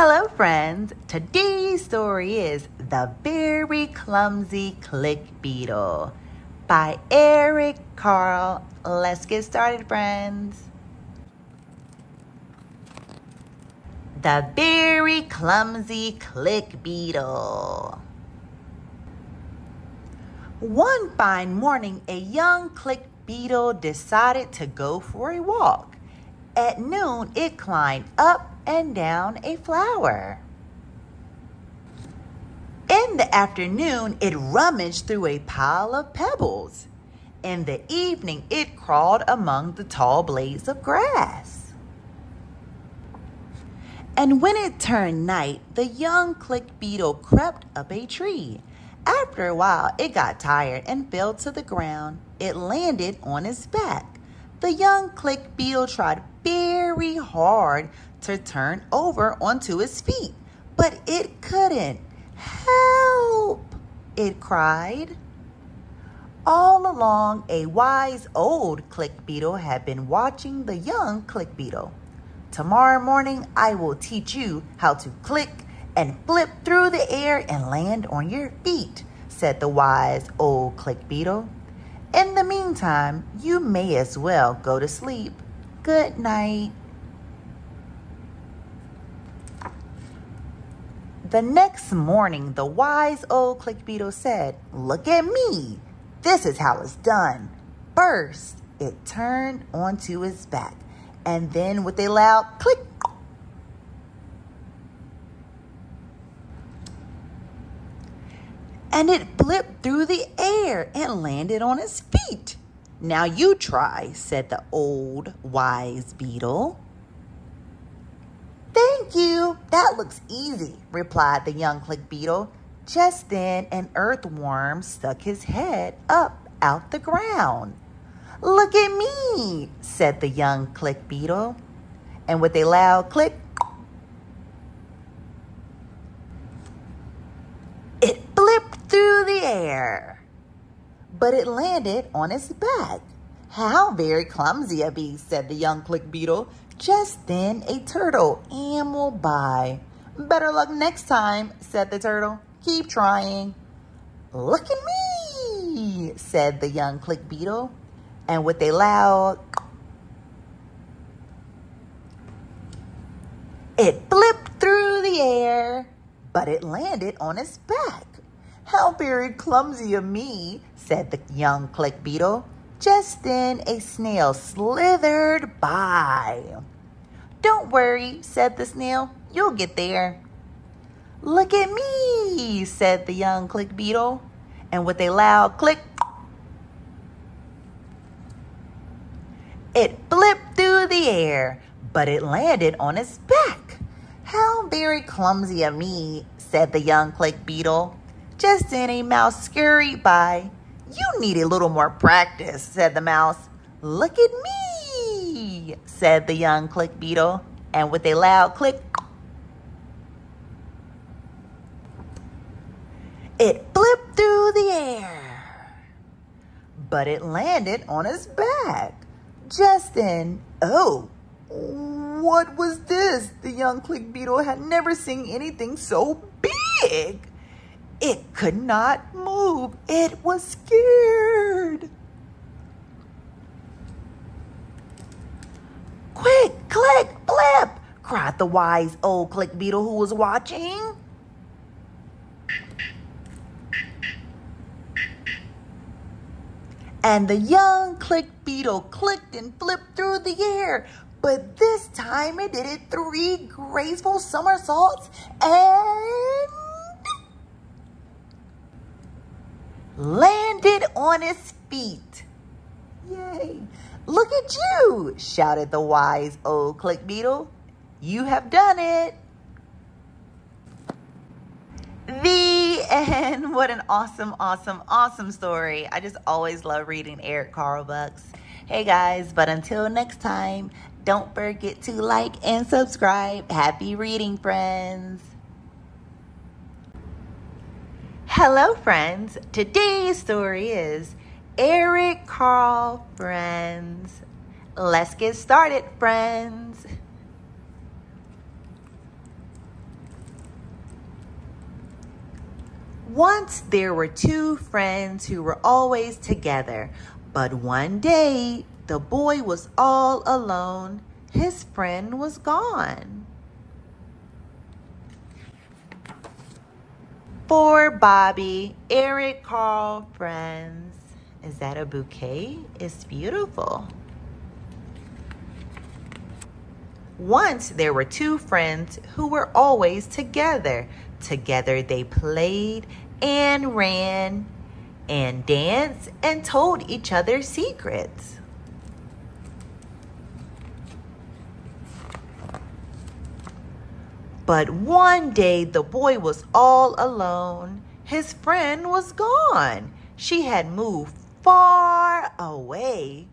Hello, friends. Today's story is The Very Clumsy Click Beetle by Eric Carle. Let's get started, friends. The Very Clumsy Click Beetle. One fine morning, a young click beetle decided to go for a walk. At noon, it climbed up and down a flower. In the afternoon, it rummaged through a pile of pebbles. In the evening, it crawled among the tall blades of grass. And when it turned night, the young click beetle crept up a tree. After a while, it got tired and fell to the ground. It landed on its back. The young click beetle tried very hard to turn over onto its feet, but it couldn't. Help! It cried. All along, a wise old click beetle had been watching the young click beetle. Tomorrow morning, I will teach you how to click and flip through the air and land on your feet, said the wise old click beetle. In the meantime, you may as well go to sleep. Good night. The next morning, the wise old click beetle said, Look at me. This is how it's done. First, it turned onto its back, and then with a loud click, and it flipped through the air and landed on its feet. Now you try, said the old wise beetle. Thank you. That looks easy, replied the young click beetle. Just then, an earthworm stuck his head up out the ground. Look at me, said the young click beetle. And with a loud click, it flipped through the air. But it landed on its back. How very clumsy a beast, said the young click beetle. Just then a turtle ambled by. Better luck next time, said the turtle. Keep trying. Look at me, said the young click beetle. And with a loud, it flipped through the air, but it landed on its back. How very clumsy of me, said the young click beetle. Just then a snail slithered by. Don't worry, said the snail. You'll get there. Look at me, said the young click beetle. And with a loud click, it flipped through the air, but it landed on its back. How very clumsy of me, said the young click beetle. Just then a mouse scurried by. You need a little more practice, said the mouse. Look at me, said the young click beetle. And with a loud click, it flipped through the air. But it landed on its back. Just then, oh, what was this? The young click beetle had never seen anything so big. It could not move. It was scared. Quick, click, flip, cried the wise old click beetle who was watching. And the young click beetle clicked and flipped through the air, but this time it did it three graceful somersaults and landed on his feet. Yay! Look at you, shouted the wise old click beetle. You have done it. The end. What an awesome, awesome, awesome story. I just always love reading Eric Carle books. Hey guys, but until next time, don't forget to like and subscribe. Happy reading, friends. Hello, friends. Today's story is Eric Carle Friends. Let's get started, friends. Once there were two friends who were always together, but one day the boy was all alone. His friend was gone. For Bobby, Eric Carle friends. Is that a bouquet? It's beautiful. Once there were two friends who were always together. Together they played and ran and danced and told each other secrets. But one day the boy was all alone. His friend was gone. She had moved far away.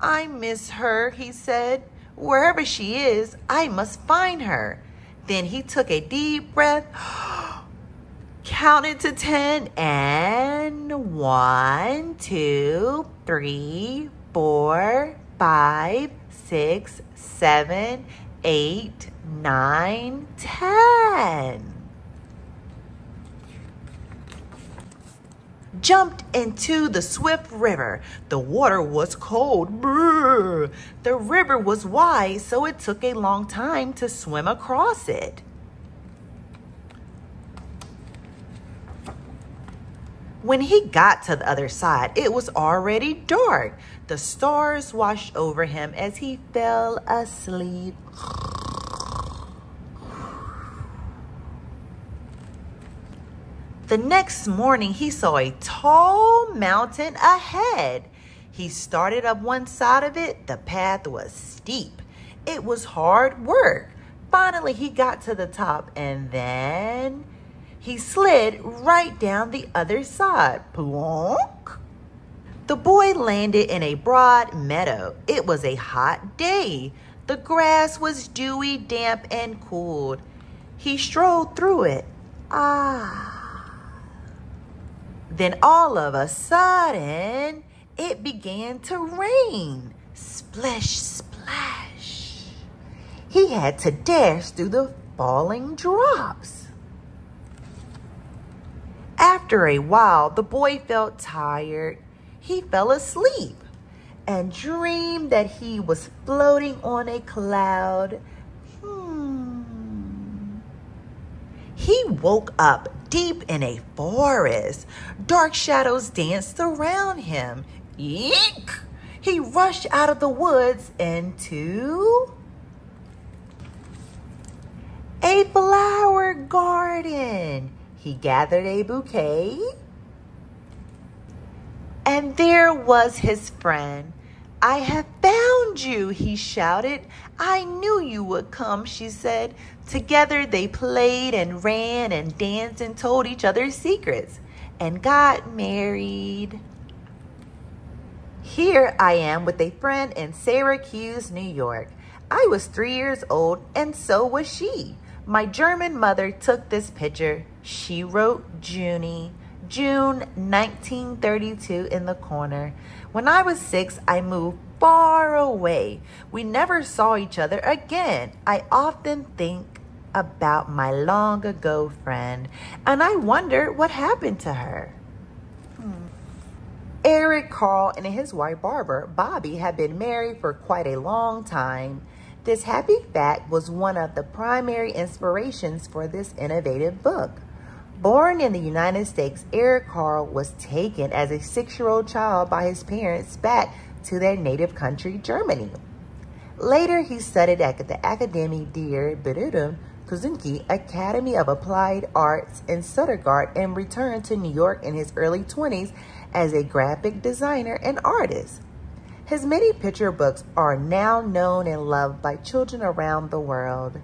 I miss her, he said. Wherever she is, I must find her. Then he took a deep breath, counted to 10, and one, two, three, four, five, six, seven, eight, nine, ten. jumped into the swift river. The water was cold. The river was wide, so it took a long time to swim across it. When he got to the other side, it was already dark. The stars washed over him as he fell asleep. The next morning, he saw a tall mountain ahead. He started up one side of it. The path was steep. It was hard work. Finally, he got to the top and then he slid right down the other side. Plonk. The boy landed in a broad meadow. It was a hot day. The grass was dewy, damp, and cool. He strolled through it. Ah. Then all of a sudden, it began to rain. Splish, splash. He had to dash through the falling drops. After a while, the boy felt tired. He fell asleep and dreamed that he was floating on a cloud. Hmm. He woke up deep in a forest. Dark shadows danced around him. Eek! He rushed out of the woods into a flower garden. He gathered a bouquet. And there was his friend. I have found you, he shouted. I knew you would come, she said. Together they played and ran and danced and told each other secrets and got married. Here I am with a friend in Syracuse, New York. I was three years old and so was she. My German mother took this picture. She wrote Junie, June 1932 in the corner. When I was six, I moved far away. We never saw each other again. I often think about my long ago friend and I wonder what happened to her. Hmm. Eric Carle and his wife Barbara, Bobby, had been married for quite a long time. This happy fact was one of the primary inspirations for this innovative book. Born in the United States, Eric Carle was taken as a six-year-old child by his parents back to their native country, Germany. Later, he studied at the Akademie der Bildung Kosunic Academy of Applied Arts in Stuttgart and returned to New York in his early 20s as a graphic designer and artist. His many picture books are now known and loved by children around the world.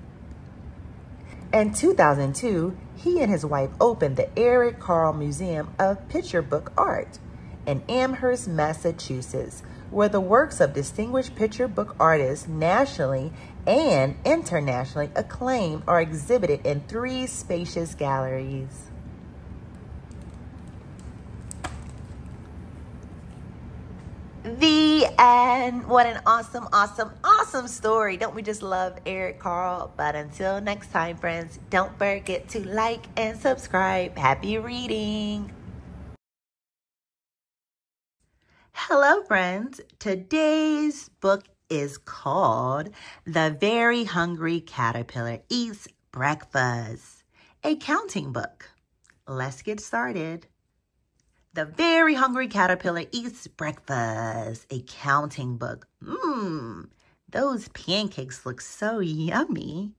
In 2002, he and his wife opened the Eric Carle Museum of Picture Book Art in Amherst, Massachusetts, where the works of distinguished picture book artists nationally and internationally acclaimed are exhibited in three spacious galleries. End. What an awesome, awesome, awesome story. Don't we just love Eric Carle? But until next time, friends, don't forget to like and subscribe. Happy reading. Hello, friends. Today's book is called The Very Hungry Caterpillar Eats Breakfast, a counting book. Let's get started. The Very Hungry Caterpillar Eats Breakfast, a counting book. Mmm, those pancakes look so yummy.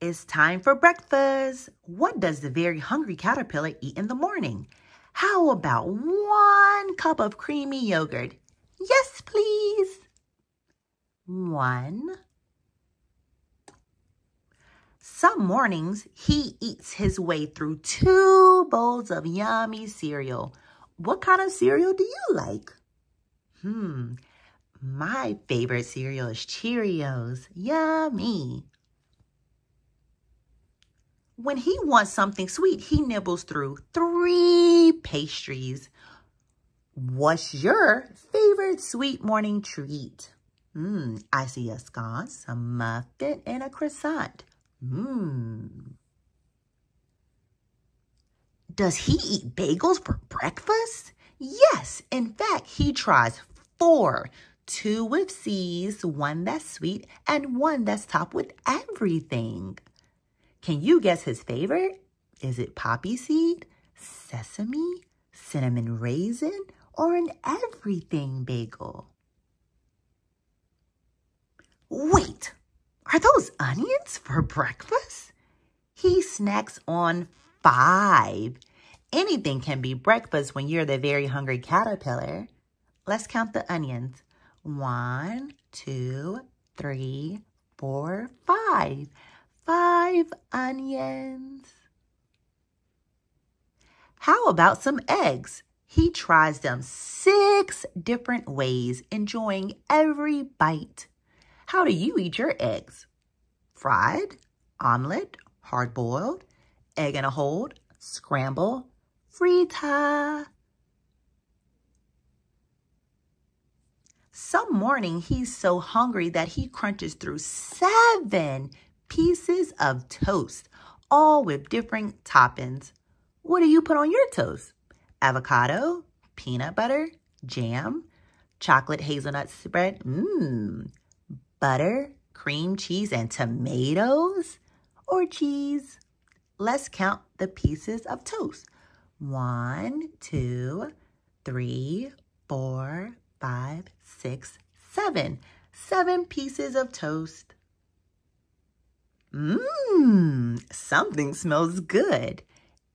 It's time for breakfast. What does the very hungry caterpillar eat in the morning? How about one cup of creamy yogurt? Yes, please. One. Some mornings, he eats his way through two bowls of yummy cereal. What kind of cereal do you like? Hmm, my favorite cereal is Cheerios. Yummy. When he wants something sweet, he nibbles through three pastries. What's your favorite sweet morning treat? Mmm, I see a sconce, a muffin, and a croissant. Mmm. Does he eat bagels for breakfast? Yes, in fact, he tries four. Two with C's, one that's sweet, and one that's topped with everything. Can you guess his favorite? Is it poppy seed, sesame, cinnamon raisin, or an everything bagel? Wait, are those onions for breakfast? He snacks on five. Anything can be breakfast when you're the very hungry caterpillar. Let's count the onions. One, two, three, four, five. Five onions. How about some eggs? He tries them six different ways, enjoying every bite. How do you eat your eggs? Fried, omelet, hard-boiled, egg in a hold, scramble, frita. Some morning, he's so hungry that he crunches through seven pieces of toast, all with different toppings. What do you put on your toast? Avocado, peanut butter, jam, chocolate hazelnut spread, mmm, butter, cream cheese, and tomatoes or cheese. Let's count the pieces of toast. One, two, three, four, five, six, seven. Seven pieces of toast. Mmm, something smells good.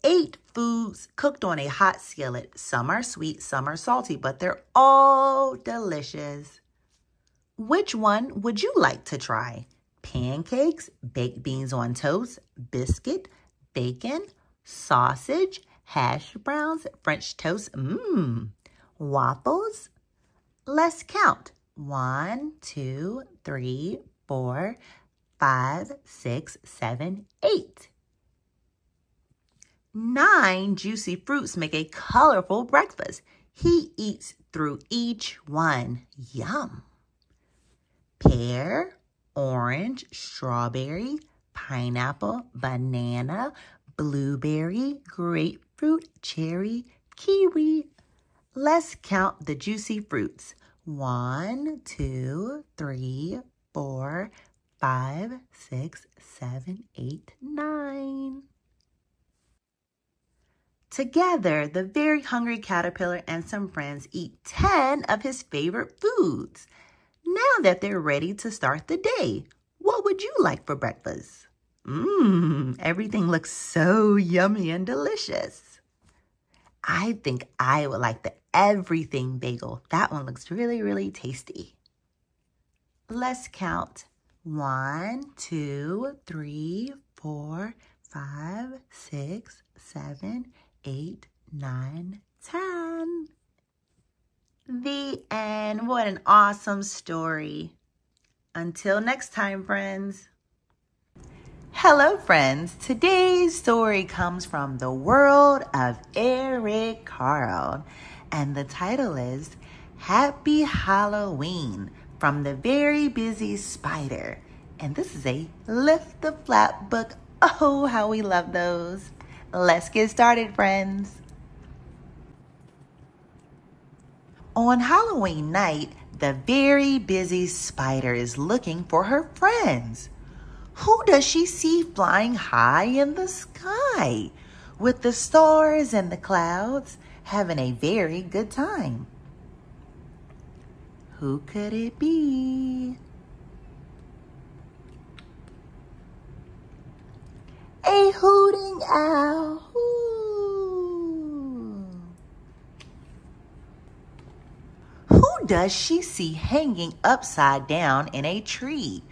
Eight foods cooked on a hot skillet. Some are sweet, some are salty, but they're all delicious. Which one would you like to try? Pancakes, baked beans on toast, biscuit, bacon, sausage, hash browns, French toast, mmm, waffles. Let's count. One, two, three, four, five, six, seven, eight. Nine juicy fruits make a colorful breakfast. He eats through each one. Yum pear, orange, strawberry, pineapple, banana, blueberry, grapefruit, cherry, kiwi. Let's count the juicy fruits. One, two, three, four, five, six, seven, eight, nine. Together, the very hungry caterpillar and some friends eat 10 of his favorite foods. Now that they're ready to start the day, what would you like for breakfast? Mmm, everything looks so yummy and delicious. I think I would like the everything bagel. That one looks really, really tasty. Let's count. One, two, three, four, five, six, seven, eight, nine, ten. The end. What an awesome story. Until next time, friends. Hello, friends. Today's story comes from the world of Eric Carle, and the title is Happy Halloween from the very busy spider. And this is a lift the flap book. Oh, how we love those. Let's get started, friends. On Halloween night, the very busy spider is looking for her friends. Who does she see flying high in the sky with the stars and the clouds having a very good time? Who could it be? A hooting owl. Who does she see hanging upside down in a tree?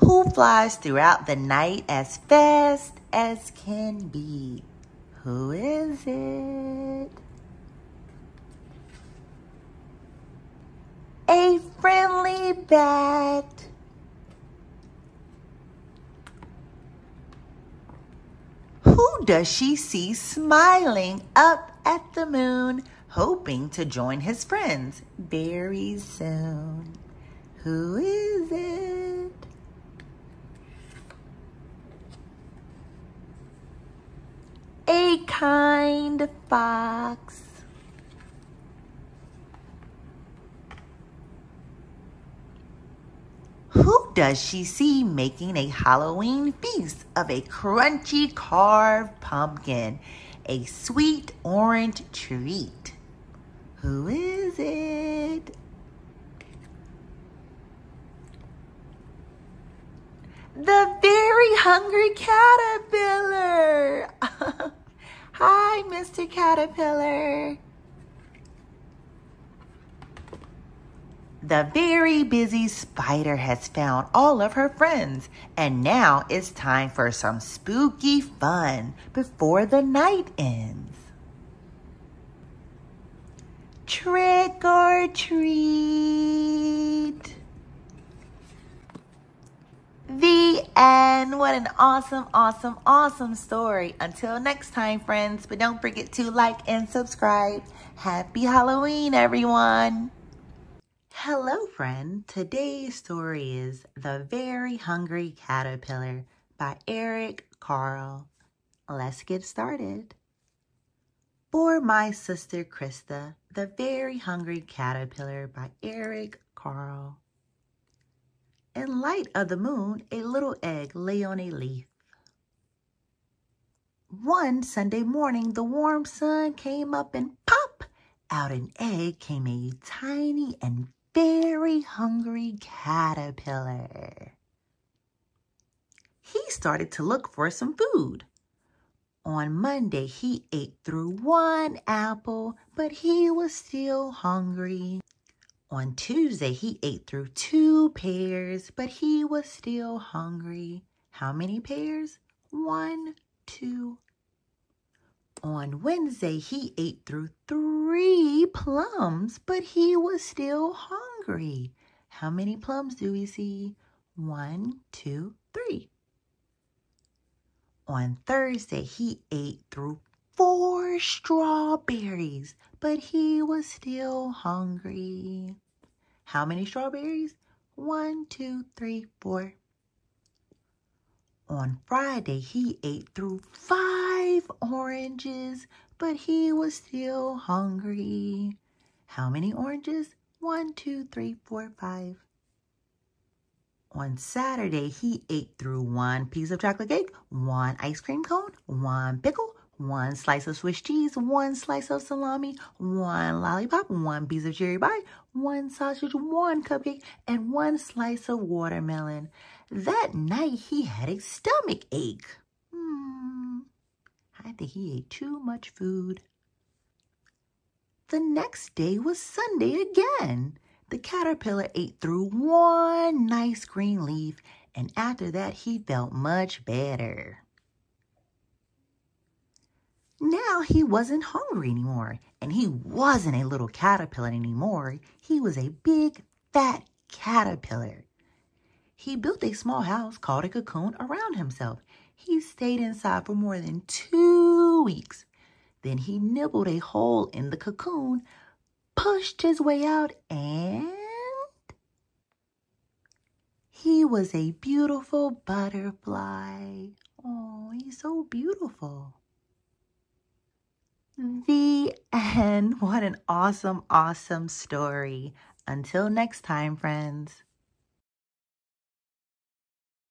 Who flies throughout the night as fast as can be? Who is it? a friendly bat. Who does she see smiling up at the moon, hoping to join his friends very soon? Who is it? A kind fox. Who does she see making a Halloween feast of a crunchy carved pumpkin, a sweet orange treat? Who is it? The very hungry caterpillar. Hi, Mr. Caterpillar. The very busy spider has found all of her friends, and now it's time for some spooky fun before the night ends. Trick or treat. The end. What an awesome, awesome, awesome story. Until next time, friends. But don't forget to like and subscribe. Happy Halloween, everyone. Hello, friend. Today's story is The Very Hungry Caterpillar by Eric Carle. Let's get started. For My Sister Christa, The Very Hungry Caterpillar by Eric Carle. In light of the moon, a little egg lay on a leaf. One Sunday morning, the warm sun came up and pop! Out an egg came a tiny and very hungry caterpillar. He started to look for some food. On Monday, he ate through one apple, but he was still hungry. On Tuesday, he ate through two pears, but he was still hungry. How many pears? One, two, on Wednesday, he ate through three plums, but he was still hungry. How many plums do we see? One, two, three. On Thursday, he ate through four strawberries, but he was still hungry. How many strawberries? One, two, three, four. On Friday, he ate through five oranges, but he was still hungry. How many oranges? One, two, three, four, five. On Saturday, he ate through one piece of chocolate cake, one ice cream cone, one pickle, one slice of Swiss cheese, one slice of salami, one lollipop, one piece of cherry pie, one sausage, one cupcake, and one slice of watermelon. That night he had a stomach ache. Hmm, I think he ate too much food. The next day was Sunday again. The caterpillar ate through one nice green leaf, and after that he felt much better. Now he wasn't hungry anymore, and he wasn't a little caterpillar anymore. He was a big, fat caterpillar. He built a small house called a cocoon around himself. He stayed inside for more than two weeks. Then he nibbled a hole in the cocoon, pushed his way out and he was a beautiful butterfly. Oh, he's so beautiful. The end. What an awesome, awesome story. Until next time, friends.